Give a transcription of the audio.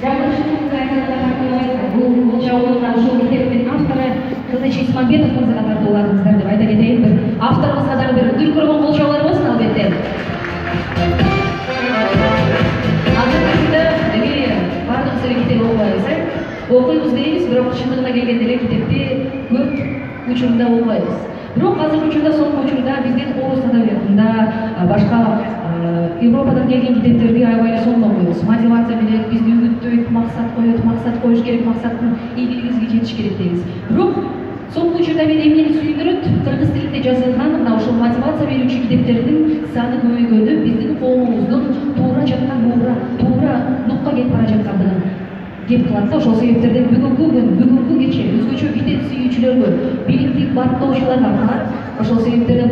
тартуулайт бул чогулууга ушул китептин автору кызыч исмамбетов мырзага тартууладыңыздар деп айта чабуулар болсун албетте азыркы күндө эми баардыгыбыз эле китеп окубайбыз э окуйбуз дейбиз бирок чындыгына келгенде эле көп окубайбыз бирок азыркы учурда соңку учурда биздин орус адабиятында башка европадан келген китептерди аябай эле бизди коет максат коюш керек максаттын ийгилигибизге жетиш керек дейбиз бирок соңку учурда мени эмне сүйүндүрөт кыргыз тилинде жазылган мына ушул мотивация берүүчү китептердин саны көбөйгөнү биздин коомубуздун туура жактан туура туура нукка кетип бара жаткандыгын кеп кылат да ошол себептерден бүгүнкү күн бүгүнкү кече өзгөчө китеп сүйүүчүлөргө билимди баптоочуларга ошол себептерден